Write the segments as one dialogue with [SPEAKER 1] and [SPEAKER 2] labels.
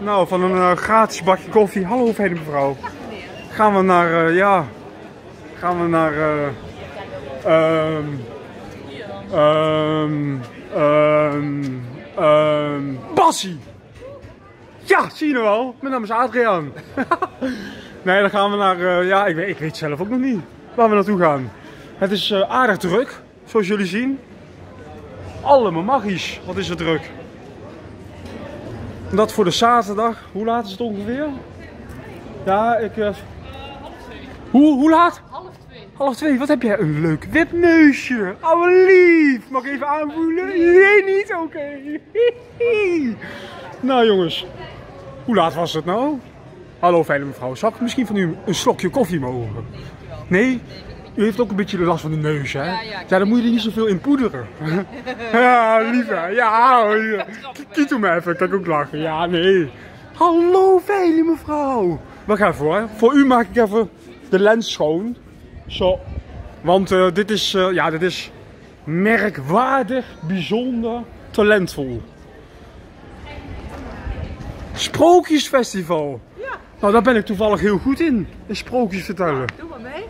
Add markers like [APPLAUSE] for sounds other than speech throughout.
[SPEAKER 1] Nou, van een eh, gratis bakje koffie. Hallo, fijne mevrouw. Gaan we naar, eh, ja, gaan we naar, eh ehm, ehm, ehm, ehm. Ja, zie je nou wel. Mijn naam is Adriaan. [LAUGHS] nee, dan gaan we naar, ja, ik weet, ik weet zelf ook nog niet waar we naartoe gaan. Het is aardig druk, zoals jullie zien. Allemaal magisch, wat is er druk. Dat voor de zaterdag. Hoe laat is het ongeveer? Ja, ik. eh, Hoe, hoe laat?
[SPEAKER 2] Half twee.
[SPEAKER 1] Half twee. Wat heb jij een leuk wipneusje. Oh, lief. Mag ik even aanvoelen? Nee, niet? Oké. [LAUGHS] nou, jongens. Hoe laat was het nou? Hallo, fijne mevrouw. Zou ik misschien van u een slokje koffie mogen? Nee? U heeft ook een beetje de last van de neus, hè?
[SPEAKER 2] Ja, ja,
[SPEAKER 1] Ja, dan moet je er niet zoveel in poederen. [LAUGHS] ja, lieve. Ja. Kiet hem even. Kijk ook lachen. Ja, nee. Hallo, fijne mevrouw. Wacht even hoor. Voor u maak ik even de lens schoon. Zo. Want eh, dit is, eh, ja, dit is merkwaardig, bijzonder, talentvol. Sprookjesfestival.
[SPEAKER 2] Ja.
[SPEAKER 1] Nou, daar ben ik toevallig heel goed in. In sprookjes vertellen.
[SPEAKER 2] Doe maar mee.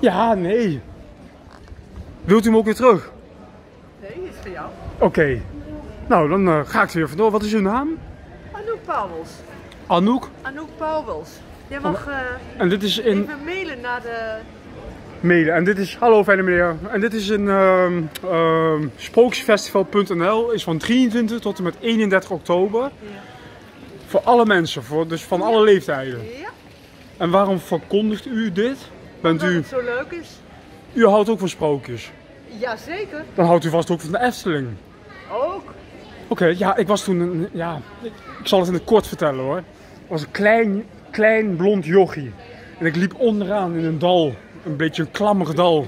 [SPEAKER 1] Ja, nee. Wilt u hem ook weer terug?
[SPEAKER 2] Nee, is voor jou.
[SPEAKER 1] Oké. Nou, dan eh, ga ik er weer vandoor. Wat is uw naam?
[SPEAKER 2] Anouk Pauwels.
[SPEAKER 1] Anouk.
[SPEAKER 2] Anouk Pauwels. Jij mag eh,
[SPEAKER 1] En dit is in
[SPEAKER 2] even mailen naar de...
[SPEAKER 1] Mede. En dit is, hallo fijne meneer. En dit is in ehm ehm, sprookjesfestival.nl. Is van 23 tot en met 31 oktober.
[SPEAKER 2] Ja.
[SPEAKER 1] Voor alle mensen, voor, dus van alle leeftijden.
[SPEAKER 2] Ja,
[SPEAKER 1] En waarom verkondigt u dit? Bent u,
[SPEAKER 2] het zo leuk is.
[SPEAKER 1] u houdt ook van sprookjes.
[SPEAKER 2] Jazeker.
[SPEAKER 1] Dan houdt u vast ook van de Efteling.
[SPEAKER 2] Ook.
[SPEAKER 1] Oké, ja, ik was toen een, ja, ik, ik zal het in het kort vertellen hoor. Ik was een klein, klein blond jochie. En ik liep onderaan in een dal, een beetje een klammig dal.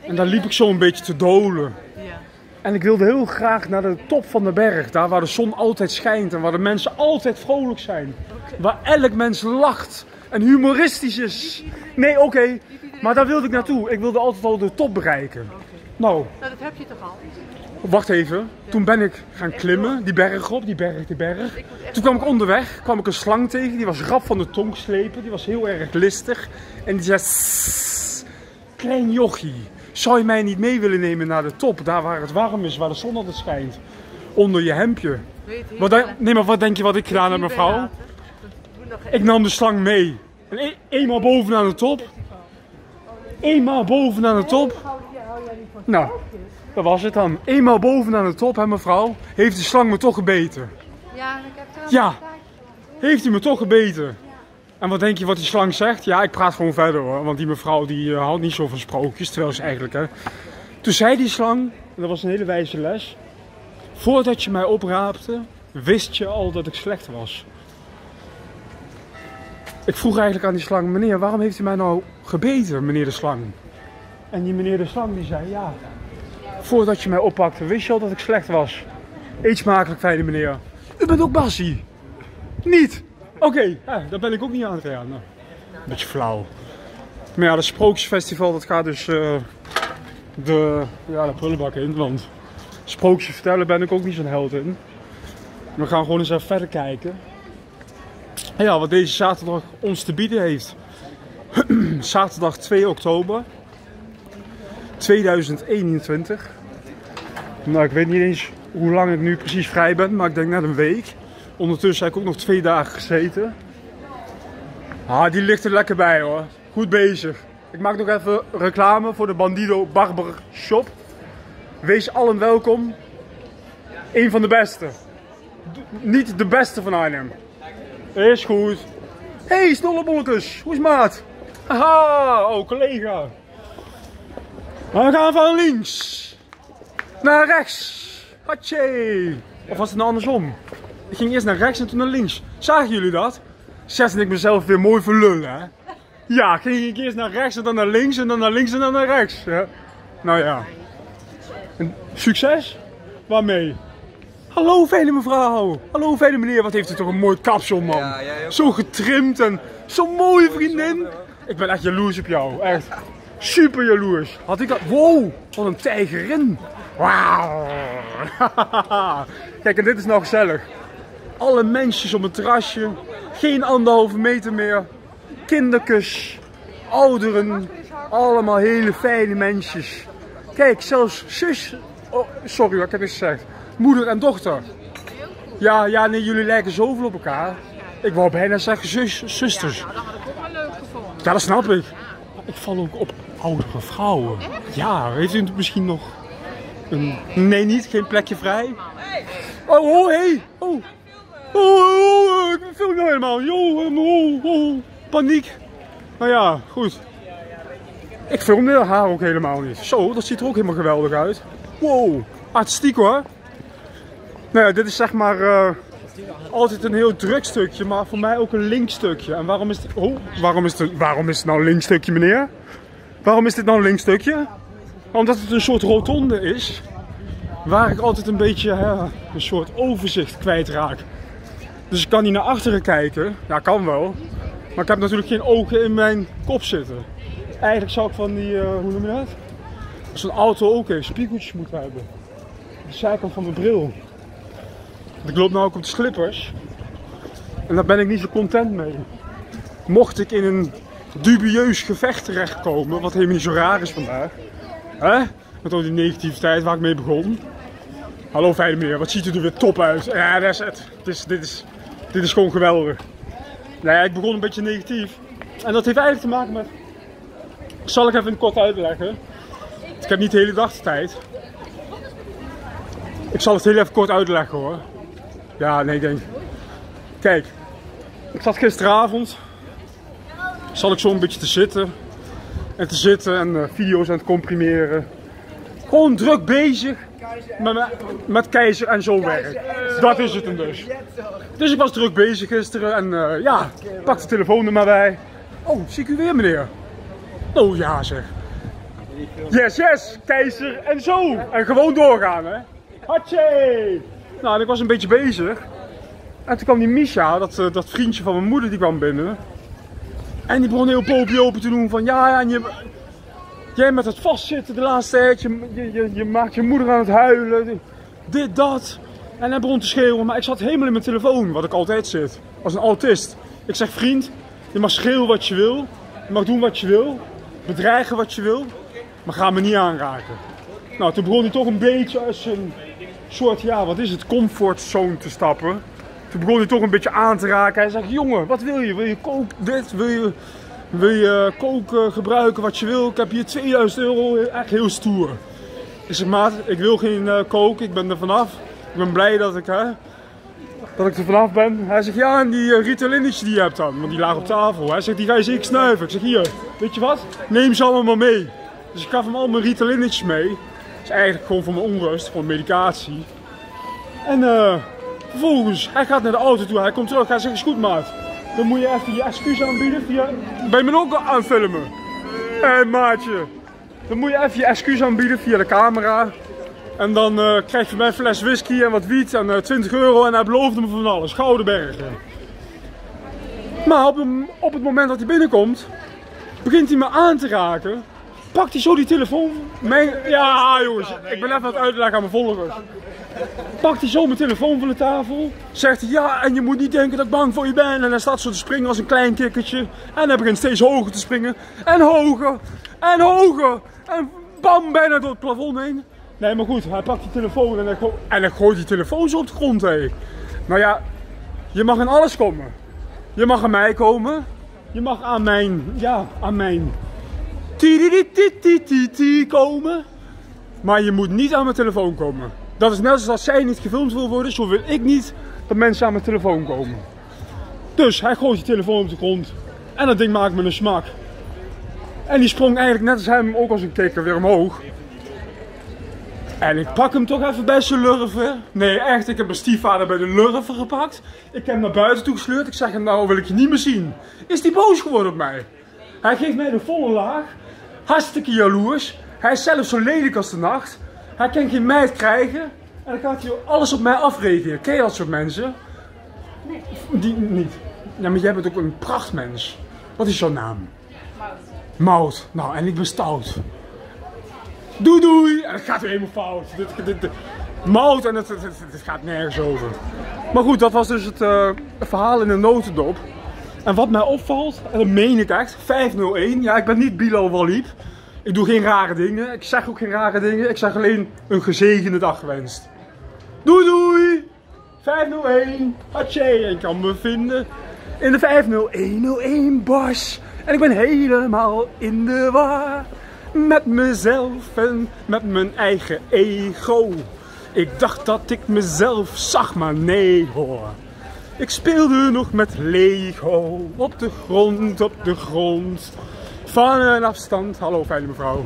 [SPEAKER 1] En daar liep ik zo een beetje te dolen.
[SPEAKER 2] Ja.
[SPEAKER 1] En ik wilde heel graag naar de top van de berg, daar waar de zon altijd schijnt en waar de mensen altijd vrolijk zijn. Waar elk mens lacht en humoristisch is. Nee, oké, maar daar wilde ik naartoe. Ik wilde altijd al de top bereiken. Nou,
[SPEAKER 2] Nou, dat heb je toch al?
[SPEAKER 1] Wacht even. Toen ben ik gaan klimmen, die berg op, die berg, die berg. Toen kwam ik onderweg, kwam ik een slang tegen, die was rap van de tong slepen, die was heel erg listig. En die zei, "Sss, klein jochie, zou je mij niet mee willen nemen naar de top, daar waar het warm is, waar de zon altijd schijnt? Onder je hemdje. Wat nee, maar wat denk je wat ik gedaan heb, mevrouw? Ik nam de slang mee. En e- eenmaal bovenaan de top. Eenmaal bovenaan de top. Nou, dat was het dan. Eenmaal bovenaan de top, hè mevrouw, heeft de slang me toch gebeten.
[SPEAKER 2] Ja, en ik heb trouwens
[SPEAKER 1] Ja, heeft hij me toch gebeten. En wat denk je wat die slang zegt? Ja, ik praat gewoon verder hoor, want die mevrouw die eh, houdt niet zo van sprookjes, terwijl ze eigenlijk hè. Toen zei die slang, en dat was een hele wijze les, voordat je mij opraapte, wist je al dat ik slecht was. Ik vroeg eigenlijk aan die slang, meneer, waarom heeft u mij nou gebeten, meneer de slang? En die meneer de slang die zei, ja, voordat je mij oppakte, wist je al dat ik slecht was. Eet smakelijk, fijne meneer. U bent ook Bassie. Niet? Oké, ja, daar ben ik ook niet aan het. Nou, beetje flauw. Maar ja, het Sprookjesfestival, dat gaat dus eh, de, ja, de prullenbak in. Want sprookjes vertellen ben ik ook niet zo'n held in. We gaan gewoon eens even verder kijken. Ja, wat deze zaterdag ons te bieden heeft. [CLEARS THROAT] zaterdag 2 oktober 2021. Nou, ik weet niet eens hoe lang ik nu precies vrij ben, maar ik denk net een week. Ondertussen heb ik ook nog twee dagen gezeten. Ah, die ligt er lekker bij hoor. Goed bezig. Ik maak nog even reclame voor de Bandido Barber Shop. Wees allen welkom. Eén van de beste. Niet de beste van Arnhem. Is goed. Hey, snollebolletjes. Hoe is maat? Haha, oh collega. We gaan van links naar rechts. Hatje. Of was het nou andersom? Ik ging eerst naar rechts en toen naar links. Zagen jullie dat? Zette ik mezelf weer mooi verlullen, hè? Ja, ging ik eerst naar rechts en dan naar links en dan naar links en dan naar rechts. Ja. Nou ja. En succes? Waarmee? Hallo vele mevrouw. Hallo vele meneer. Wat heeft u toch een mooi kapsel man.
[SPEAKER 3] Ja.
[SPEAKER 1] Zo getrimd en zo'n mooie vriendin. Ik ben echt jaloers op jou. Echt. Super jaloers. Had ik dat... Wow. Wat een tijgerin. Wauw. [LAUGHS] Kijk, en dit is nou gezellig. alle mensjes op een terrasje. Geen anderhalve meter meer. Kindertjes, ouderen, allemaal hele fijne mensjes. Kijk, zelfs zus, oh, sorry wat ik heb eens gezegd, moeder en dochter. Ja, ja, nee, jullie lijken zoveel op elkaar. Ik wou bijna zeggen zus, zusters.
[SPEAKER 2] Nou, dat had ik ook wel leuk gevonden.
[SPEAKER 1] Ja, dat snap ik. Ik val ook op oudere vrouwen. Ja, heeft u misschien nog een... Nee, niet. Geen plekje vrij. Oh, oh, hey. Oh. Oh, oh, oh, ik film nou helemaal. Yo, oh, oh, paniek. Nou ja, goed. Ik filmde haar ook helemaal niet. Zo, dat ziet er ook helemaal geweldig uit. Wow, artistiek hoor. Nou ja, dit is zeg maar eh, altijd een heel druk stukje, maar voor mij ook een link stukje. En waarom is het, oh, waarom is het, waarom is het nou een link stukje meneer? Waarom is dit nou een link stukje? Omdat het een soort rotonde is, waar ik altijd een beetje een soort overzicht kwijtraak. Dus ik kan niet naar achteren kijken, ja kan wel, maar ik heb natuurlijk geen ogen in mijn kop zitten. Eigenlijk zou ik van die, eh, hoe noem je dat? Zo'n auto ook even spiegeltjes moeten hebben. De zijkant van mijn bril. Ik loop nou ook op de slippers. En daar ben ik niet zo content mee. Mocht ik in een dubieus gevecht terechtkomen, wat helemaal niet zo raar is vandaag. Hè? Met al die negativiteit waar ik mee begon. Hallo fijne meneer, wat ziet u er weer top uit. Ja, dat is het. Dit is, dit is, dit is gewoon geweldig. Nou ja, ik begon een beetje negatief. En dat heeft eigenlijk te maken met... Zal ik even kort uitleggen. Ik heb niet de hele dag de tijd. Ik zal het heel even kort uitleggen hoor. Ja, nee, ik denk. Kijk, ik zat gisteravond. Zal ik zo een beetje te zitten. En te zitten en eh, video's aan het comprimeren. Gewoon druk bezig met, met, keizer en zo werk. Dat is het hem dus. Dus ik was druk bezig gisteren en eh, ja, pak de telefoon er maar bij. Oh, zie ik u weer meneer? Oh ja zeg. Yes, yes, keizer en zo. En gewoon doorgaan hè. Hatje! Nou, ik was een beetje bezig. En toen kwam die Misha, dat, eh, dat vriendje van mijn moeder, die kwam binnen. En die begon heel popie open te doen van ja, ja, en je, jij met het vastzitten de laatste tijd, je, je, je, je maakt je moeder aan het huilen, dit, dat. En hij begon te schreeuwen, maar ik zat helemaal in mijn telefoon, wat ik altijd zit, als een autist. Ik zeg vriend, je mag schreeuwen wat je wil, je mag doen wat je wil, bedreigen wat je wil, maar ga me niet aanraken. Nou, toen begon hij toch een beetje als een soort, ja, wat is het, comfortzone te stappen. Toen begon hij toch een beetje aan te raken. Hij zegt, jongen, wat wil je? Wil je koken dit? Wil je, wil je koken, gebruiken wat je wil? Ik heb hier 2000 euro, echt heel stoer. Ik zeg, maat, ik wil geen uh, koken, ik ben er vanaf. Ik ben blij dat ik, hè, dat ik er vanaf ben. Hij zegt, ja, en die uh, Ritalinetjes die je hebt dan, want die lagen op tafel. Hij zegt, die ga je zeker snuiven. Ik zeg, hier, weet je wat? Neem ze allemaal mee. Dus ik gaf hem al mijn Ritalinetjes mee. Is eigenlijk gewoon voor mijn onrust, gewoon medicatie. En uh, vervolgens, hij gaat naar de auto toe, hij komt terug, hij zegt, is goed maat. Dan moet je even je excuus aanbieden via... Ben je me ook aan filmen? Hé hey, maatje. Dan moet je even je excuus aanbieden via de camera. En dan uh, krijg je mij een fles whisky en wat wiet en uh, 20 euro. En hij beloofde me van alles. Gouden bergen. Maar op, op het moment dat hij binnenkomt, begint hij me aan te raken. Pakt hij zo die telefoon. Ja jongens, ik ben even aan het uitleggen aan mijn volgers. Pakt hij zo mijn telefoon van de tafel. Zegt hij, ja, en je moet niet denken dat ik bang voor je ben. En hij staat zo te springen als een klein kikkertje. En hij begint steeds hoger te springen. En hoger. En hoger. En bam, bijna door het plafond heen. Nee, maar goed, hij pakt die telefoon en hij, en gooit die telefoon zo op de grond heen. Nou ja, je mag aan alles komen. Je mag aan mij komen. Je mag aan mijn, ja, aan mijn komen. Maar je moet niet aan mijn telefoon komen. Dat is net zoals zij niet gefilmd wil worden, zo wil ik niet dat mensen aan mijn telefoon komen. Dus hij gooit die telefoon op de grond. En dat ding maakt me een smak. En die sprong eigenlijk net als hem ook als een kikker weer omhoog. En ik pak hem toch even bij zijn lurven. Nee, echt, ik heb mijn stiefvader bij de lurven gepakt. Ik heb hem naar buiten toe gesleurd. Ik zeg hem, nou wil ik je niet meer zien. Is die boos geworden op mij? Hij geeft mij de volle laag. Hartstikke jaloers. Hij is zelf zo lelijk als de nacht. Hij kan geen meid krijgen. En dan gaat hij alles op mij afrekenen. Ken je dat soort mensen? Nee. Die niet. Ja, maar jij bent ook een prachtmens. Wat is jouw naam? Mout. Mout. Nou, en ik ben stout. Doei doei! En het gaat weer helemaal fout. Dit, dit, dit. Mout en het, het, het, het gaat nergens over. Maar goed, dat was dus het eh, verhaal in een notendop. En wat mij opvalt, en dat meen ik echt, 501. Ja, ik ben niet Bilal Walid. Ik doe geen rare dingen. Ik zeg ook geen rare dingen. Ik zeg alleen een gezegende dag gewenst. Doei doei! 501, Hatje, je kan me vinden in de 50101 Bos. En ik ben helemaal in de war met mezelf en met mijn eigen ego. Ik dacht dat ik mezelf zag, maar nee hoor. Ik speelde nog met Lego op de grond, op de grond. Van een afstand. Hallo, fijne mevrouw.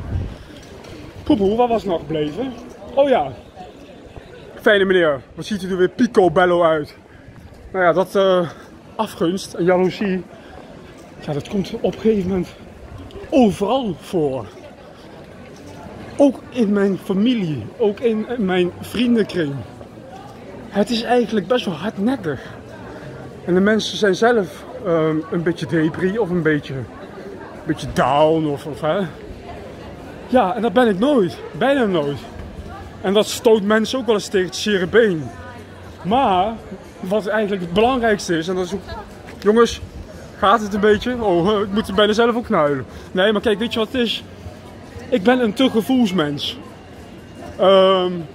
[SPEAKER 1] Poepoe, waar was nog gebleven? Oh ja. Fijne meneer, wat ziet u er weer picobello uit? Nou ja, dat uh, afgunst en jaloezie, ja, dat komt op een gegeven moment overal voor. Ook in mijn familie, ook in mijn vriendenkring. Het is eigenlijk best wel hardnekkig. En de mensen zijn zelf um, een beetje depri of een beetje, een beetje down of, of hè. Ja, en dat ben ik nooit. Bijna nooit. En dat stoot mensen ook wel eens tegen het zere been. Maar, wat eigenlijk het belangrijkste is, en dat is ook... Jongens, gaat het een beetje? Oh, ik moet er bijna zelf ook knuilen. Nee, maar kijk, weet je wat het is? Ik ben een te gevoelsmens. Um,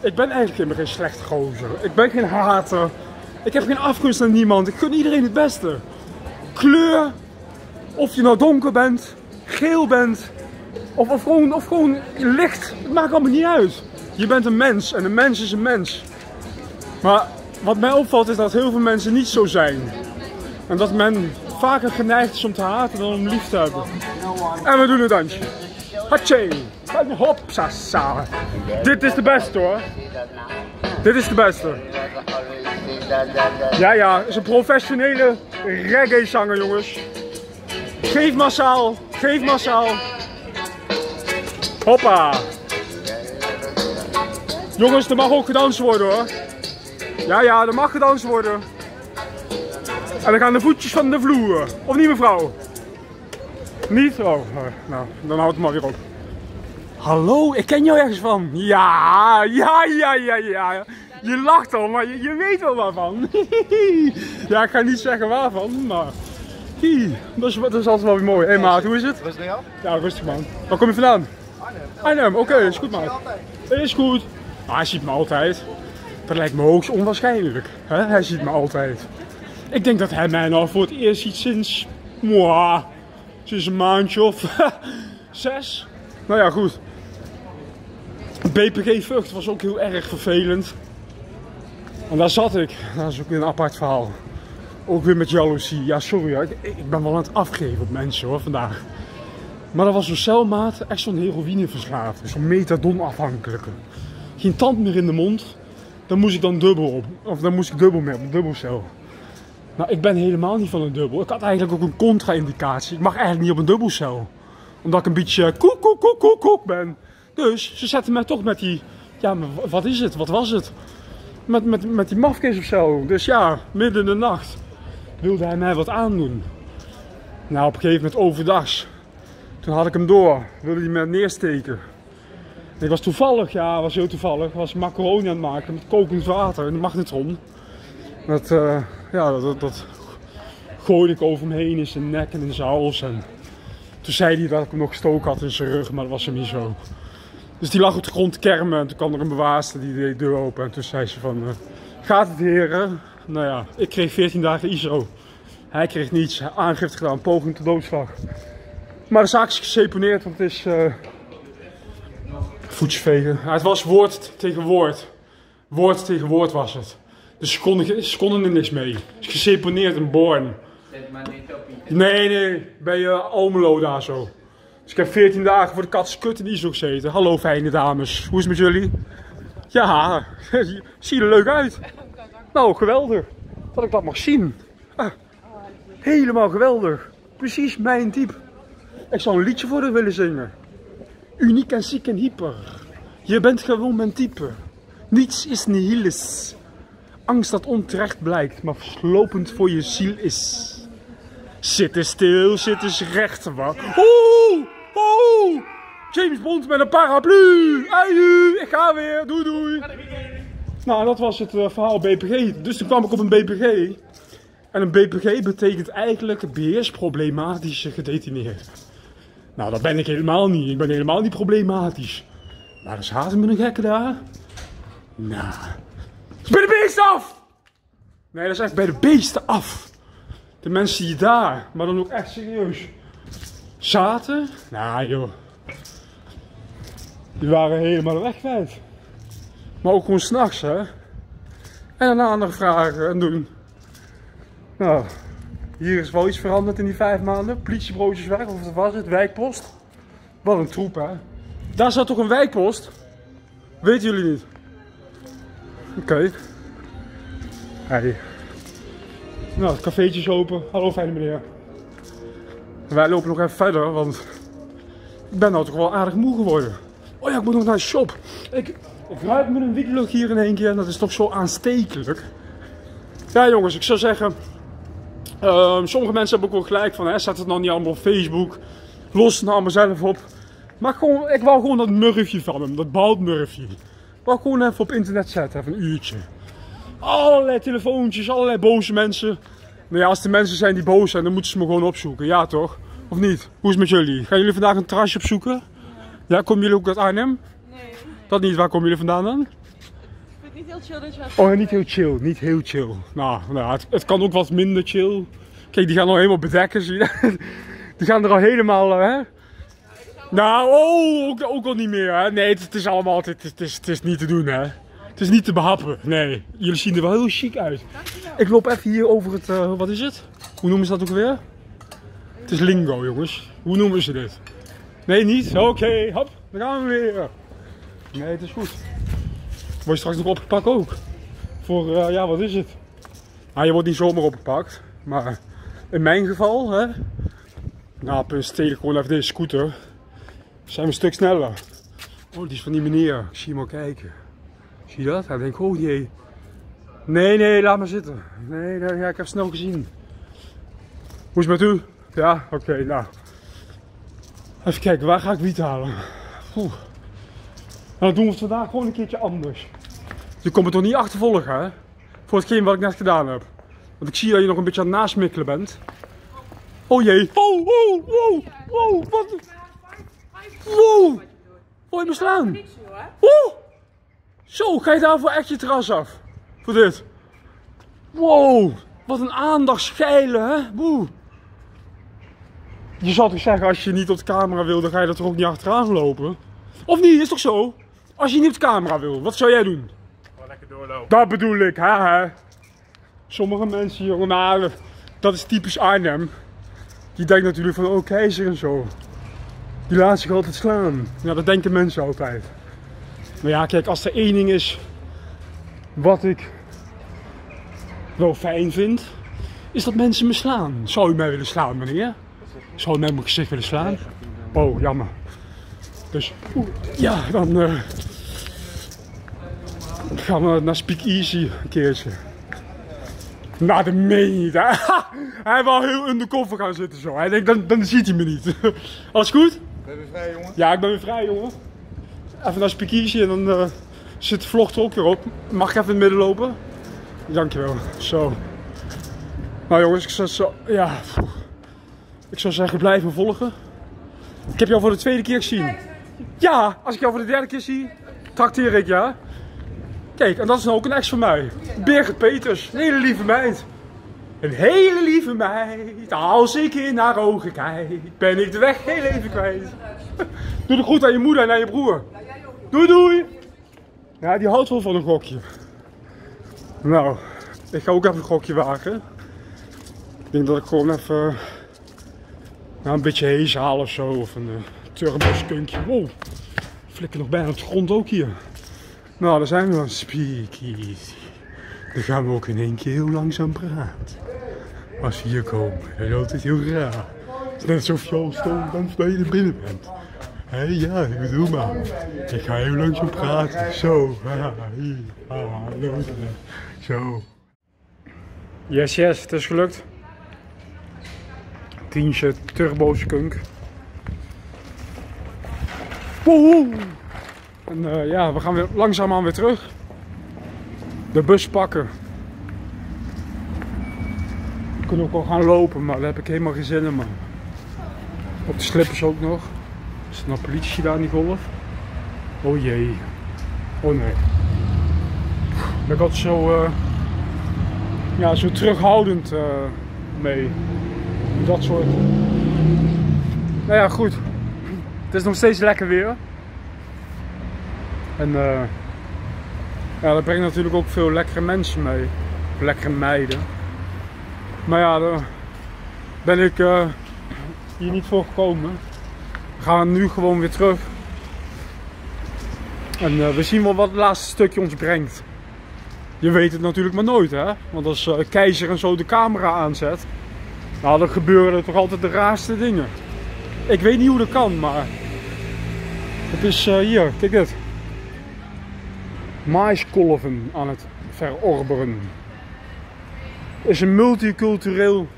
[SPEAKER 1] ik ben eigenlijk helemaal geen slechte gozer. Ik ben geen hater. Ik heb geen afgunst aan niemand. Ik gun iedereen het beste. Kleur, of je nou donker bent, geel bent, of, of, gewoon, of gewoon licht, het maakt allemaal niet uit. Je bent een mens en een mens is een mens. Maar wat mij opvalt is dat heel veel mensen niet zo zijn. En dat men vaker geneigd is om te haten dan om lief te hebben. En we doen een dansje. Hatje! Hop, sasa. Dit is de beste hoor. Dit is de beste. Ja, ja, is een professionele reggae zanger jongens. Geef massaal, geef massaal. Hoppa. Jongens, er mag ook gedanst worden hoor. Ja, ja, er mag gedanst worden. En dan gaan de voetjes van de vloer. Of niet mevrouw? Niet? Oh, nou, dan houdt het maar weer op. Hallo, ik ken jou ergens van. Ja, ja, ja, ja, ja. Je lacht al, maar je, je weet wel waarvan. [LAUGHS] ja, ik ga niet zeggen waarvan, maar... Dat is, dat is altijd wel weer mooi. Hé hey, maat, hoe is het?
[SPEAKER 3] Rustig aan?
[SPEAKER 1] Ja, rustig man. Waar kom je vandaan?
[SPEAKER 3] Arnhem.
[SPEAKER 1] Arnhem, oké, okay, is goed man. Is goed. Hij ziet me altijd. Dat lijkt me hoogst onwaarschijnlijk. Hè? Hij ziet me altijd. Ik denk dat hij mij nou voor het eerst ziet sinds... Mwah, sinds een maandje of [LAUGHS] zes. Nou ja, goed. BPG Vught was ook heel erg vervelend. En daar zat ik. Dat is ook weer een apart verhaal. Ook weer met jaloezie. Ja, sorry. Ik, ik ben wel aan het afgeven op mensen hoor, vandaag. Maar dat was zo'n celmaat, echt zo'n heroïneverslaafd. Zo'n metadonafhankelijke. Geen tand meer in de mond. Dan moest ik dan dubbel op. Of dan moest ik dubbel mee op een dubbelcel. Nou, ik ben helemaal niet van een dubbel. Ik had eigenlijk ook een contra-indicatie. Ik mag eigenlijk niet op een dubbelcel. Omdat ik een beetje koek, koek, koek, koek, koek ben. Dus ze zetten mij toch met die... Ja, maar wat is het? Wat was het? Met, met, met die mafkees of zo. Dus ja, midden in de nacht wilde hij mij wat aandoen. Nou, op een gegeven moment overdags. Toen had ik hem door. Wilde hij me neersteken. En ik was toevallig, ja, was heel toevallig. was macaroni aan het maken met kokend water in de magnetron. Dat, uh, ja, dat, dat, gooide ik over hem heen in zijn nek en in zijn hals. En toen zei hij dat ik hem nog gestoken had in zijn rug, maar dat was hem niet zo. Dus die lag op de grond te kermen en toen kwam er een bewaarste die deed de deur open. En toen zei ze van, uh, gaat het heren? Nou ja, ik kreeg 14 dagen ISO. Hij kreeg niets, aangifte gedaan, poging tot doodslag. Maar de zaak is geseponeerd, want het is uh, voetjes vegen. het was woord tegen woord. Woord tegen woord was het. Dus ze konden, ze konden er niks mee. Het is geseponeerd in Born.
[SPEAKER 3] Zet maar niet op
[SPEAKER 1] Nee, nee, bij uh, Almelo daar zo. Dus ik heb 14 dagen voor de katskut in ISO gezeten. Hallo fijne dames, hoe is het met jullie? Ja, [LAUGHS] zie je er leuk uit. Nou, geweldig. Dat ik dat mag zien. Ah, helemaal geweldig. Precies mijn type. Ik zou een liedje voor haar willen zingen. Uniek en ziek en hyper. Je bent gewoon mijn type. Niets is nihilis. Angst dat onterecht blijkt, maar verslopend voor je ziel is. Zit eens stil, zit eens recht. Wat? Oeh. James Bond met een paraplu. Aju, ik ga weer. Doei, doei. Nou, dat was het eh, verhaal BPG. Dus toen kwam ik op een BPG. En een BPG betekent eigenlijk beheersproblematische gedetineerde. Nou, dat ben ik helemaal niet. Ik ben helemaal niet problematisch. Maar er zaten me een gekke daar. Nou, bij de beesten af! Nee, dat is echt bij de beesten af. De mensen die daar, maar dan ook echt serieus, zaten. Nou joh. Die waren helemaal de weg kwijt. Maar ook gewoon s'nachts, hè. En dan aandacht vragen en doen. Nou, hier is wel iets veranderd in die vijf maanden. Politiebroodjes weg, of wat was het? Wijkpost. Wat een troep, hè. Daar zat toch een wijkpost? Weten jullie niet? Oké. Hey. Nou, het cafeetje is open. Hallo, fijne meneer. Wij lopen nog even verder, want ik ben nou toch wel aardig moe geworden. Oh ja, ik moet nog naar de shop. Ik, ik ruik met een wietlucht hier in één keer en dat is toch zo aanstekelijk. Ja jongens, ik zou zeggen, ehm, sommige mensen hebben ook wel gelijk van, hè, zet het nou niet allemaal op Facebook, los het nou allemaal zelf op. Maar gewoon, ik wou gewoon dat murfje van hem, dat boutmurfje. Ik wou gewoon even op internet zetten, even een uurtje. Allerlei telefoontjes, allerlei boze mensen. Nou ja, als er mensen zijn die boos zijn, dan moeten ze me gewoon opzoeken. Ja toch? Of niet? Hoe is het met jullie? Gaan jullie vandaag een terrasje opzoeken? Ja, komen jullie ook uit Arnhem?
[SPEAKER 2] Nee,
[SPEAKER 1] Dat niet, waar komen jullie vandaan dan?
[SPEAKER 2] ik vind het niet heel chill dat je
[SPEAKER 1] Oh, niet heel chill, niet heel chill. Nou, nou het, het kan ook wat minder chill. Kijk, die gaan al helemaal bedekken, zie je? [LAUGHS] Die gaan er al helemaal, hè? Nou, oh, ook, ook al niet meer, hè? Nee, het, het is allemaal, het is, het is niet te doen, hè? Het is niet te behappen, nee. Jullie zien er wel heel chic uit. Ik loop even hier over het, eh, wat is het? Hoe noemen ze dat ook weer? Het is lingo, jongens. Hoe noemen ze dit? Nee, niet? Oké, hop, dan gaan we weer. Nee, het is goed. Word je straks nog opgepakt ook? Voor, eh, ja, wat is het? Nou, je wordt niet zomaar opgepakt. Maar in mijn geval, hè. Nou, punt stelen gewoon even deze scooter. Zijn we een stuk sneller. Oh, die is van die meneer. Ik zie hem al kijken. Zie je dat? Hij denkt, oh jee. Nee, nee, laat maar zitten. Nee, nee ja, ik heb snel gezien. Hoe is het met u? Ja, oké, nou. Even kijken, waar ga ik wiet halen? Oeh. Nou, dan doen we het vandaag gewoon een keertje anders. Je komt het toch niet achtervolgen, hè? Voor hetgeen wat ik net gedaan heb. Want ik zie dat je nog een beetje aan het nasmikkelen bent. Oh jee. Oh, wow, wow, wow, wat? Wow. Wil je me slaan? Oeh! Zo, ga je daarvoor echt je terras af? Voor dit? Wow, wat een aandacht schijlen, hè? Boe. Je zou toch zeggen, als je niet op de camera wil, dan ga je er toch ook niet achteraan lopen? Of niet, is toch zo? Als je niet op de camera wil, wat zou jij doen?
[SPEAKER 3] Gewoon lekker doorlopen.
[SPEAKER 1] Dat bedoel ik, hè? hè? Sommige mensen, jongen, nou, dat is typisch Arnhem. Die denkt natuurlijk van, oh, keizer en zo. Die laat zich altijd slaan. Ja, dat denken mensen altijd. Maar ja, kijk, als er één ding is wat ik wel fijn vind, is dat mensen me slaan. Zou u mij willen slaan, meneer? Zou u mij mijn gezicht willen slaan? Oh, jammer. Dus, ja, dan eh, gaan we naar Speak Easy een keertje. Nou, dat meen je niet, hè? [LAUGHS] Hij wil heel undercover gaan zitten zo. Hij denkt, dan, dan ziet hij me niet. [LAUGHS] Alles goed?
[SPEAKER 3] Ben je weer vrij, jongen?
[SPEAKER 1] Ja, ik ben weer vrij, jongen. Even naar Easy en dan eh, zit de vlog er ook weer op. Mag ik even in het midden lopen? Dankjewel. Zo. Nou jongens, ik zou, zo, ja, ik zou zeggen blijven volgen. Ik heb jou voor de tweede keer gezien. Ja, als ik jou voor de derde keer zie, trakteer ik ja. Kijk, en dat is nou ook een ex van mij. Birgit Peters, een hele lieve meid. Een hele lieve meid. Als ik in haar ogen kijk, ben ik de weg heel even kwijt. Doe de groet aan je moeder en aan je broer. Doei doei. Ja, die houdt wel van een gokje. Nou, ik ga ook even een gokje wagen. Ik denk dat ik gewoon even nou, een beetje hees haal of zo. Of een uh, turbo skunkje. Wow, flikker nog bijna op de grond ook hier. Nou, daar zijn we dan. Speak easy. Dan gaan we ook in één keer heel langzaam praten. Als we hier komen, dat is altijd heel raar. Het is net alsof je al bent voordat je er binnen bent. Hé, ja, ik bedoel maar. Ik ga heel langzaam praten. Zo. Zo. Yes, yes, het is gelukt. Tientje turbo skunk. En eh, ja, we gaan weer langzaamaan weer terug. de bus pakken. We kunnen ook wel gaan lopen, maar daar heb ik helemaal geen zin in. Man. Op de slippers ook nog. Is er nou politie daar in die golf? Oh jee. Oh nee. Ik altijd zo, eh, ja, zo terughoudend eh, mee. Dat soort. Nou ja, goed. Het is nog steeds lekker weer. En eh, ja, dat brengt natuurlijk ook veel lekkere mensen mee. Of lekkere meiden. Maar ja, daar ben ik hier niet voor gekomen. Gaan nu gewoon weer terug. En eh, we zien wel wat het laatste stukje ons brengt. Je weet het natuurlijk maar nooit, hè? Want als eh, Keizer en zo de camera aanzet, nou, dan gebeuren er toch altijd de raarste dingen. Ik weet niet hoe dat kan, maar het is eh, hier, kijk dit. Maiskolven aan het verorberen. Het is een multicultureel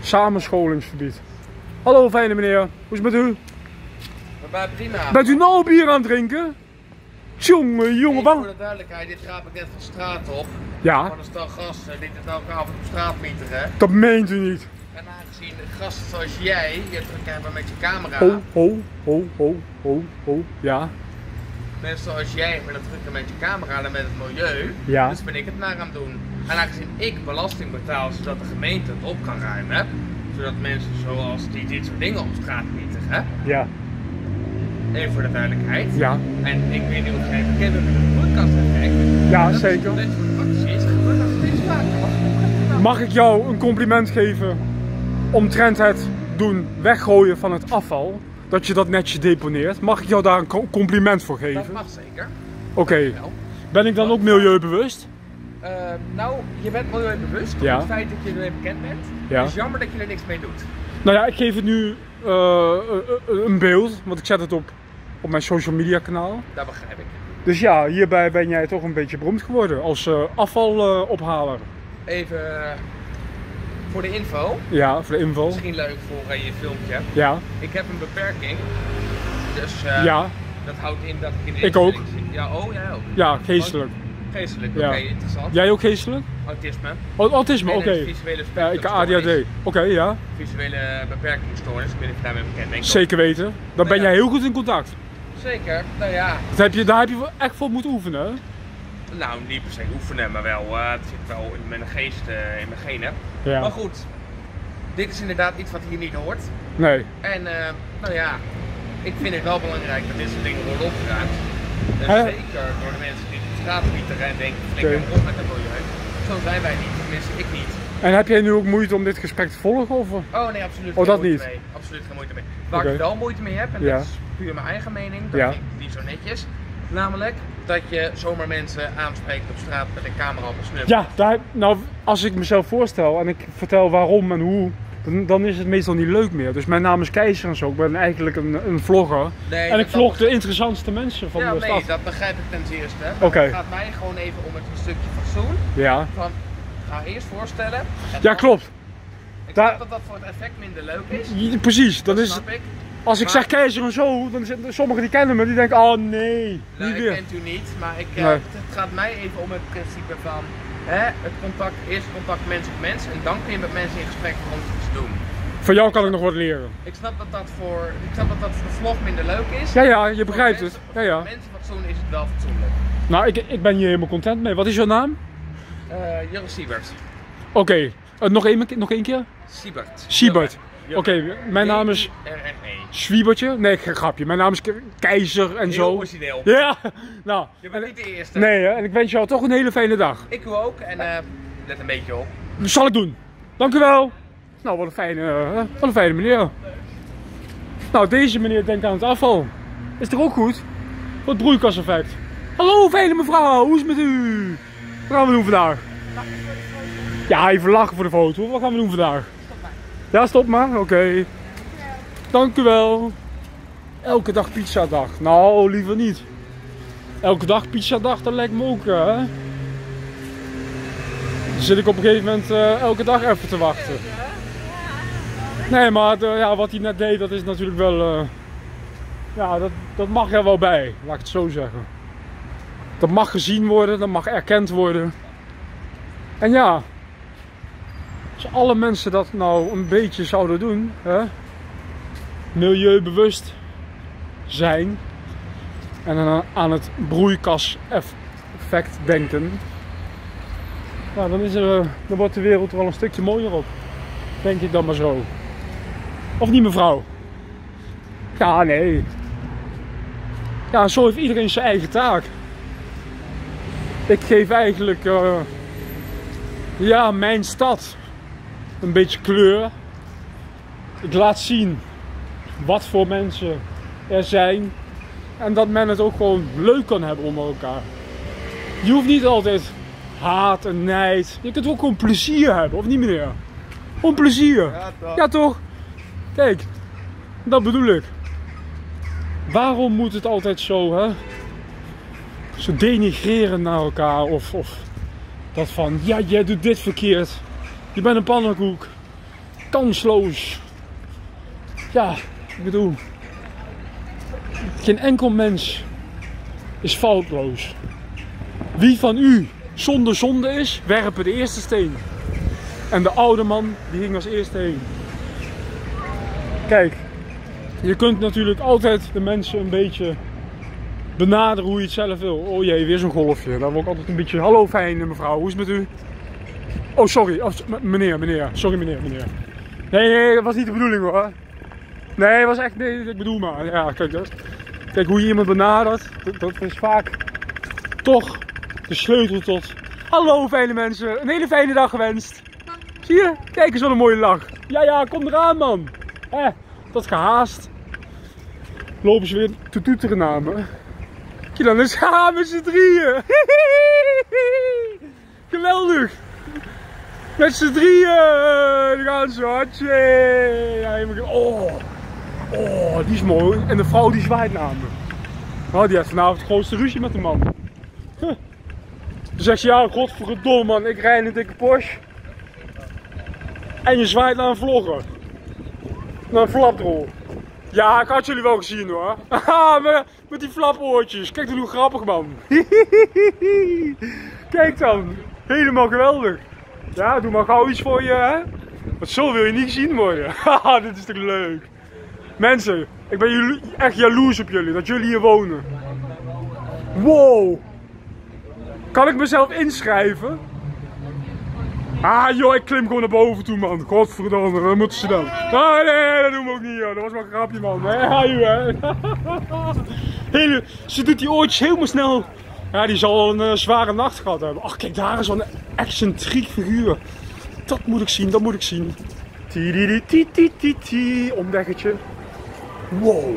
[SPEAKER 1] samenscholingsgebied. Hallo fijne meneer, hoe is het met u?
[SPEAKER 4] Maar prima.
[SPEAKER 1] Bent u nou bier aan het drinken? Jongen, jongen,
[SPEAKER 4] Even
[SPEAKER 1] wat?
[SPEAKER 4] Voor de duidelijkheid, dit raap ik net van straat op.
[SPEAKER 1] Ja,
[SPEAKER 4] Van een stel gasten die dit elke avond op straat mieteren.
[SPEAKER 1] dat meent u niet.
[SPEAKER 4] En aangezien gasten zoals jij je druk hebben met je camera.
[SPEAKER 1] Ho, ho, ho, ho, ho, ho. Ja,
[SPEAKER 4] Mensen zoals jij met het drukken met je camera en met het milieu.
[SPEAKER 1] Ja.
[SPEAKER 4] Dus ben ik het naar aan het doen. En aangezien ik belasting betaal zodat de gemeente het op kan ruimen. Zodat mensen zoals die dit soort dingen op straat mieteren.
[SPEAKER 1] ja,
[SPEAKER 4] Even voor de duidelijkheid.
[SPEAKER 1] ja.
[SPEAKER 4] En ik weet niet of jij bekend bent met het broadcast-effect.
[SPEAKER 1] Ja,
[SPEAKER 4] Dat
[SPEAKER 1] zeker.
[SPEAKER 4] Dit soort acties gebeurt nog steeds vaker.
[SPEAKER 1] Mag ik jou een compliment geven omtrent het doen weggooien van het afval? Dat je dat netjes deponeert. Mag ik jou daar een co- compliment voor
[SPEAKER 4] Dat
[SPEAKER 1] geven?
[SPEAKER 4] mag zeker.
[SPEAKER 1] Oké, ben ik dan ook milieubewust?
[SPEAKER 4] Eh, nou, je bent milieubewust op
[SPEAKER 1] Ja.
[SPEAKER 4] het feit dat je ermee bekend bent.
[SPEAKER 1] Ja.
[SPEAKER 4] Het is jammer dat je er niks mee doet.
[SPEAKER 1] Nou ja, ik geef het nu eh, eh, eh, een beeld, want ik zet het op, op mijn social media kanaal.
[SPEAKER 4] Dat begrijp ik.
[SPEAKER 1] Dus ja, hierbij ben jij toch een beetje beroemd geworden als afvalophaler.
[SPEAKER 4] Even voor de info.
[SPEAKER 1] ja, voor de inval.
[SPEAKER 4] Misschien leuk voor je filmpje.
[SPEAKER 1] Ja,
[SPEAKER 4] Ik heb een beperking. Dus
[SPEAKER 1] ja,
[SPEAKER 4] dat houdt in dat ik in de
[SPEAKER 1] Ik ook.
[SPEAKER 4] zit. Ja, oh, jij ook.
[SPEAKER 1] ja, geestelijk.
[SPEAKER 4] Geestelijk,
[SPEAKER 1] Ja.
[SPEAKER 4] oké, interessant.
[SPEAKER 1] Jij ook geestelijk?
[SPEAKER 4] Autisme.
[SPEAKER 1] Oh, autisme,
[SPEAKER 4] En
[SPEAKER 1] oké.
[SPEAKER 4] visuele
[SPEAKER 1] Ja, ik. ADHD. Oké, ja.
[SPEAKER 4] Visuele beperkingsstoornis. Ik weet niet of je daarmee bekend bent.
[SPEAKER 1] Zeker weten. Dan ben
[SPEAKER 4] ja.
[SPEAKER 1] jij heel goed in contact.
[SPEAKER 4] Zeker. Nou ja,
[SPEAKER 1] Dat heb je, daar heb je echt voor moeten oefenen.
[SPEAKER 4] nou niet per se oefenen, maar wel. eh, het zit wel in mijn geest, eh, in mijn genen.
[SPEAKER 1] Ja.
[SPEAKER 4] Maar goed, dit is inderdaad iets wat hier niet hoort.
[SPEAKER 1] Nee.
[SPEAKER 4] En eh, nou ja, ik vind het wel belangrijk dat dit soort dingen worden opgeruimd. En zeker door de mensen die mieteren en denken, flikker
[SPEAKER 1] Oké.
[SPEAKER 4] op met het milieu. Zo zijn wij niet, tenminste ik niet.
[SPEAKER 1] En heb jij nu ook moeite om dit gesprek te volgen? Of?
[SPEAKER 4] Oh nee, absoluut
[SPEAKER 1] Oh,
[SPEAKER 4] geen
[SPEAKER 1] dat
[SPEAKER 4] moeite
[SPEAKER 1] niet?
[SPEAKER 4] mee. Absoluut geen moeite mee. Waar ik wel moeite mee heb, en
[SPEAKER 1] Ja.
[SPEAKER 4] dat is puur mijn eigen mening, dat
[SPEAKER 1] Ja.
[SPEAKER 4] vind ik niet zo netjes. Namelijk dat je zomaar mensen aanspreekt op straat met een camera op een snuff.
[SPEAKER 1] Ja, daar, nou, als ik mezelf voorstel en ik vertel waarom en hoe, dan, dan is het meestal niet leuk meer. Dus mijn naam is Keizer en zo. Ik ben eigenlijk een, een vlogger.
[SPEAKER 4] Nee,
[SPEAKER 1] en ik vlog de interessantste mensen van
[SPEAKER 4] ja,
[SPEAKER 1] de
[SPEAKER 4] nee,
[SPEAKER 1] stad.
[SPEAKER 4] dat begrijp ik ten zeerste. Maar
[SPEAKER 1] Oké.
[SPEAKER 4] Het gaat mij gewoon even om het stukje fatsoen.
[SPEAKER 1] Ja.
[SPEAKER 4] Van, ga eerst voorstellen. en
[SPEAKER 1] ja,
[SPEAKER 4] dan-
[SPEAKER 1] klopt.
[SPEAKER 4] Ik
[SPEAKER 1] Daar-
[SPEAKER 4] snap dat dat voor het effect minder leuk is.
[SPEAKER 1] Ja, Precies.
[SPEAKER 4] Dat
[SPEAKER 1] is,
[SPEAKER 4] snap ik.
[SPEAKER 1] als ik
[SPEAKER 4] Maar-
[SPEAKER 1] zeg Keizer en zo, dan zitten sommigen die kennen me, die denken, oh nee,
[SPEAKER 4] Nou,
[SPEAKER 1] niet
[SPEAKER 4] ik
[SPEAKER 1] weer.
[SPEAKER 4] kent u niet, maar ik, eh,
[SPEAKER 1] Nee.
[SPEAKER 4] het, het gaat mij even om het principe van hè, het contact, eerst contact mens op mens en dan kun je met mensen in gesprek om iets te doen.
[SPEAKER 1] Van jou kan ik nog wat leren.
[SPEAKER 4] Ik snap dat dat voor, ik snap dat dat voor de vlog minder leuk is.
[SPEAKER 1] Ja, ja, je begrijpt
[SPEAKER 4] mensen-
[SPEAKER 1] het. Ja, ja.
[SPEAKER 4] Voor mensenfatsoen is het wel fatsoenlijk.
[SPEAKER 1] Nou, ik, ik ben hier helemaal content mee. Wat is jouw naam?
[SPEAKER 4] Eh Jurre Siebert.
[SPEAKER 1] Oké, eh, nog, één, nog één keer?
[SPEAKER 4] Siebert.
[SPEAKER 1] Siebert. Oké, mijn naam is
[SPEAKER 4] R-R-E.
[SPEAKER 1] Zwiebertje. Nee, geen grapje. Mijn naam is Ke- Keizer en
[SPEAKER 4] Heel
[SPEAKER 1] zo.
[SPEAKER 4] origineel.
[SPEAKER 1] Ja, nou.
[SPEAKER 4] Je bent
[SPEAKER 1] en-
[SPEAKER 4] niet de eerste.
[SPEAKER 1] nee, hè, en ik wens jou toch een hele fijne dag.
[SPEAKER 4] Ik u ook en eh, let een beetje op.
[SPEAKER 1] Dat zal ik doen. Dank u wel. Nou, wat een fijne, eh, wat een fijne meneer. Nou, deze meneer denkt aan het afval. Is toch ook goed? Wat broeikaseffect. Hallo, fijne mevrouw. Hoe is het met u? Wat gaan we doen vandaag? Ja, even lachen voor de foto. Wat gaan we doen vandaag? Ja, stop maar. Oké. Dank u wel. Elke dag pizzadag. Nou, liever niet. Elke dag pizzadag, dat lijkt me ook, hè? Dan zit ik op een gegeven moment eh, elke dag even te wachten. Nee, maar de- ja, wat hij net deed, dat is natuurlijk wel. eh, ja, dat, dat mag er wel bij, laat ik het zo zeggen. Dat mag gezien worden, dat mag erkend worden. En ja, alle mensen dat nou een beetje zouden doen, hè, milieubewust zijn en aan het broeikaseffect denken, ja, dan, is er, eh, dan wordt de wereld er wel een stukje mooier op. Denk ik dan maar zo. Of niet mevrouw? Ja, nee. Ja, zo heeft iedereen zijn eigen taak. Ik geef eigenlijk eh, ja, mijn stad een beetje kleur. Ik laat zien wat voor mensen er zijn. En dat men het ook gewoon leuk kan hebben onder elkaar. Je hoeft niet altijd haat en nijd. Je kunt ook gewoon plezier hebben, of niet meneer? Gewoon plezier.
[SPEAKER 3] Ja, toch.
[SPEAKER 1] Ja toch? Kijk, dat bedoel ik. Waarom moet het altijd zo, hè? Zo denigreren naar elkaar of, of dat van, ja, jij doet dit verkeerd. Je bent een pannenkoek. Kansloos. Ja, ik bedoel, geen enkel mens is foutloos. Wie van u zonder zonde is, werpen de eerste steen. En de oude man, die ging als eerste heen. Kijk, je kunt natuurlijk altijd de mensen een beetje benaderen hoe je het zelf wil. Oh jee, weer zo'n golfje. Dan word ik altijd een beetje, hallo fijn mevrouw, hoe is het met u? Oh sorry, oh, meneer, meneer, sorry meneer, meneer. Nee, nee, dat was niet de bedoeling hoor. Nee, dat was echt, nee, ik bedoel maar. Ja, kijk, dat, kijk hoe je iemand benadert, dat, is vaak toch de sleutel tot... Hallo fijne mensen, een hele fijne dag gewenst. Zie je? Kijk eens wat een mooie lach. Ja, ja, kom eraan man. Eh, dat gehaast. Lopen ze weer te toeteren naar me. Kijk dan met [LAUGHS] z'n drieën. [LAUGHS] Geweldig. Met z'n drieën. Gaan zo hartje. Oh. Oh, die is mooi. En de vrouw die zwaait naar me. Oh, die heeft vanavond het grootste ruzie met de man. Huh. Dan zegt ze, ja, godverdomme man, ik rijd in een dikke Porsche. En je zwaait naar een vlogger. Naar een flaprol. Ja, ik had jullie wel gezien hoor. [LAUGHS] Met, met die flapoortjes. Kijk dan hoe grappig man. [LAUGHS] Kijk dan. Helemaal geweldig. Ja, doe maar gauw iets voor je hè. Want zo wil je niet gezien worden. [LAUGHS] Haha, dit is toch leuk. Mensen, ik ben echt jaloers op jullie. Dat jullie hier wonen. Wow. Kan ik mezelf inschrijven? Ah joh, ik klim gewoon naar boven toe man. Godverdomme, wat moeten ze dan? Ah nee, dat doen we ook niet joh. Dat was maar een grapje man. Nee, [LAUGHS] ja, joh, hè. [LAUGHS] Hele, ze doet die oortjes helemaal snel. Ja, die zal een eh, zware nacht gehad hebben. Ach kijk, daar is een excentriek figuur. Dat moet ik zien, dat moet ik zien. Omweggetje. Wow.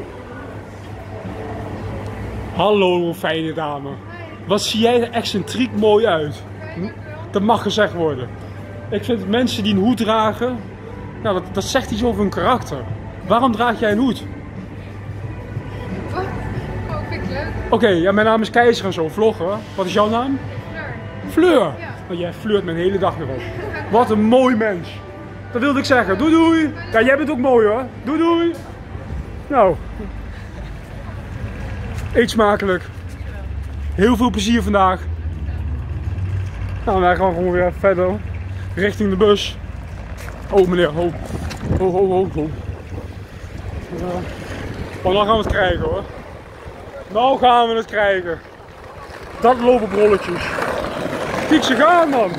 [SPEAKER 1] Hallo fijne dame. Wat zie jij er excentriek mooi uit. Dat mag gezegd worden. Ik vind mensen die een hoed dragen, nou, dat, dat zegt iets over hun karakter. Waarom draag jij een hoed? Oké, ja, mijn naam is Keizer en zo, vlogger. Wat is jouw naam?
[SPEAKER 5] Fleur.
[SPEAKER 1] Fleur. Oh, jij fleurt mijn hele dag erop. Wat een mooi mens. Dat wilde ik zeggen. Doei doei. Ja, jij bent ook mooi hoor. Doei doei. Nou. Eet smakelijk. Heel veel plezier vandaag. Nou, wij gaan gewoon weer verder. Richting de bus. Oh meneer, oh. Oh, oh, oh, oh. Ja. Oh, nou gaan we het krijgen hoor. Nou gaan we het krijgen. Dat lopen brolletjes. Kijk ze gaan man.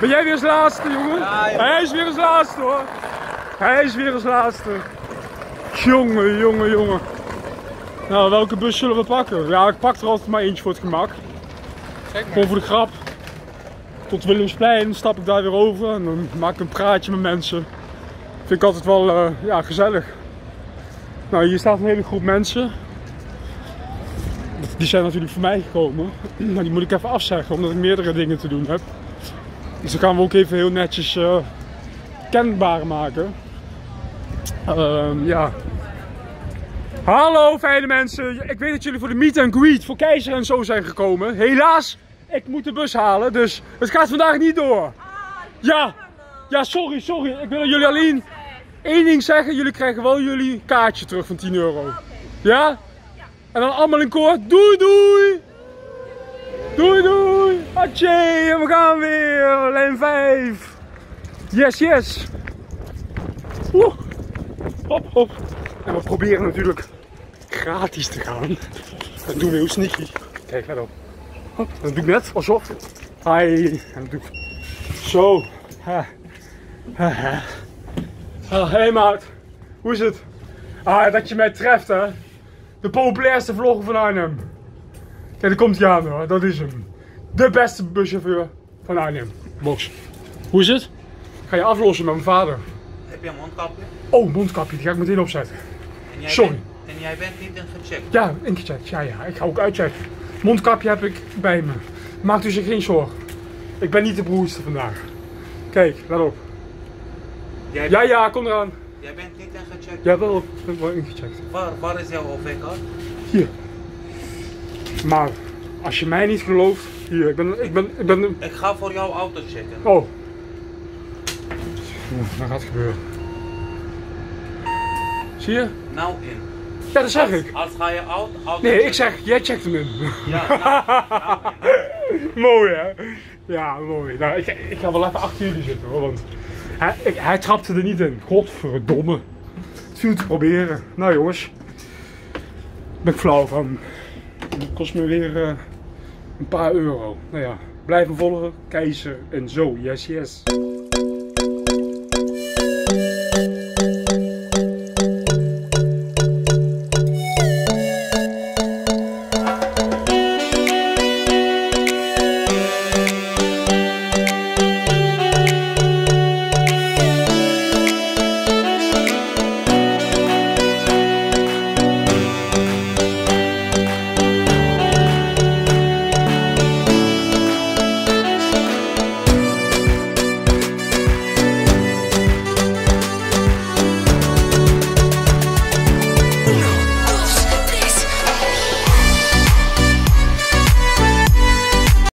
[SPEAKER 1] Ben jij weer als laatste jongen? Hij is weer als laatste hoor. Hij is weer als laatste. Jongen, jongen, jongen. Nou, welke bus zullen we pakken? Ja, ik pak er altijd maar eentje voor het gemak. Gewoon voor de grap. Tot Willemsplein stap ik daar weer over en dan maak ik een praatje met mensen. Vind ik altijd wel eh, ja, gezellig. Nou, hier staat een hele groep mensen. Die zijn natuurlijk voor mij gekomen. Maar [CLEARS THROAT] die moet ik even afzeggen omdat ik meerdere dingen te doen heb. Dus dan gaan we ook even heel netjes eh, kenbaar maken. Ehm, ja. Hallo fijne mensen. Ik weet dat jullie voor de meet and greet voor Keizer en zo zijn gekomen. Helaas, ik moet de bus halen, dus het gaat vandaag niet door. Ja, ja sorry, sorry. Ik wil jullie alleen één ding zeggen. Jullie krijgen wel jullie kaartje terug van 10 euro. Ja? En dan allemaal in koor. Doei doei! Doei doei! Atje, en we gaan weer. Lijn 5. Yes, yes. Woe. Hop, hop. En we proberen natuurlijk gratis te gaan. Dat doen we heel sneaky. Kijk, let op. Hop, dat doe ik net, alsof. Hi. En dat doe ik zo. Ha. Ha, ha. Ah, hey maat, hoe is het? Ah, dat je mij treft hè. De populairste vlogger van Arnhem. Kijk, daar komt hij aan hoor, dat is hem. De beste buschauffeur van Arnhem. Box. Hoe is het? Ga je aflossen met mijn vader.
[SPEAKER 6] Heb je een mondkapje?
[SPEAKER 1] Oh, mondkapje, die ga ik meteen opzetten.
[SPEAKER 6] En jij
[SPEAKER 1] Sorry.
[SPEAKER 6] Bent, en jij bent niet ingecheckt?
[SPEAKER 1] Ja, ingecheckt. Ja, ja, ik ga ook uitchecken. Mondkapje heb ik bij me. Maakt u zich geen zorgen. Ik ben niet de broerste vandaag. Kijk, let op.
[SPEAKER 6] Jij,
[SPEAKER 1] Ja, ja, kom eraan.
[SPEAKER 6] jij bent niet ingecheckt?
[SPEAKER 1] Ja, wel, ik ben wel ingecheckt.
[SPEAKER 6] Waar, waar is jouw OV-kaart?
[SPEAKER 1] Hier. Maar als je mij niet gelooft, hier, ik ben, ik ben, ik ben,
[SPEAKER 6] Ik ga voor jouw auto checken.
[SPEAKER 1] oh. Wat gaat gebeuren? Zie je?
[SPEAKER 6] Nou in.
[SPEAKER 1] Ja, dat zeg
[SPEAKER 6] Als,
[SPEAKER 1] ik.
[SPEAKER 6] als ga je auto, auto
[SPEAKER 1] Nee, ik
[SPEAKER 6] checken-
[SPEAKER 1] zeg, jij checkt hem in.
[SPEAKER 6] Ja, [LAUGHS] nou, nou in.
[SPEAKER 1] mooi hè? Ja, mooi. Nou, ik, ik ga wel even achter jullie zitten hoor, want hij, hij trapte er niet in. Godverdomme. Het viel te proberen. Nou jongens, ben ik flauw van. Het kost me weer eh, een paar euro. Nou ja, blijf me volgen. Keizer en zo. Yes, yes.